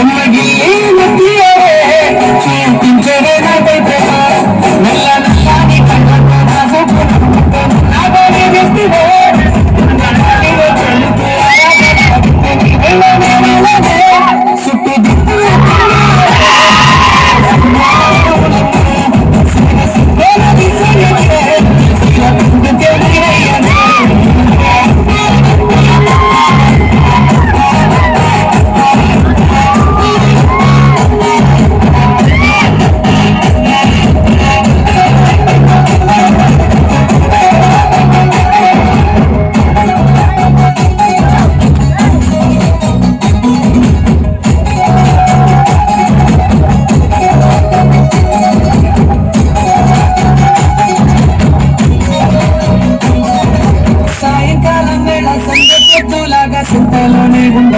உலகியே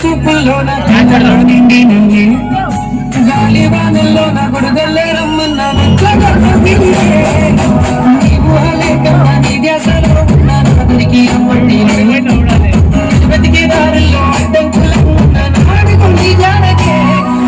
Sukulona, Kandalani,